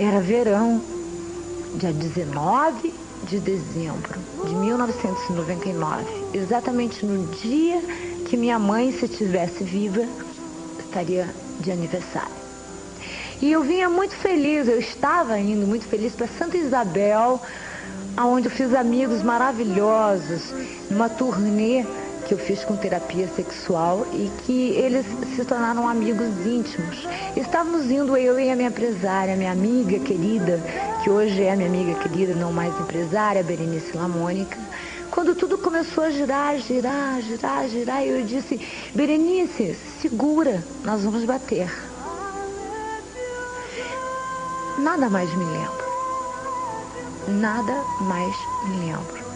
Era verão, dia 19 de dezembro de 1999, exatamente no dia que minha mãe, se estivesse viva, estaria de aniversário. E eu vinha muito feliz, eu estava indo muito feliz para Santa Isabel, onde eu fiz amigos maravilhosos, numa turnê que eu fiz com terapia sexual e que eles se tornaram amigos íntimos. Estávamos indo eu e a minha empresária, minha amiga querida, que hoje é minha amiga querida, não mais empresária, Berenice Lamônica. Quando tudo começou a girar, girar, girar, girar, eu disse, Berenice, segura, nós vamos bater. Nada mais me lembro. Nada mais me lembro.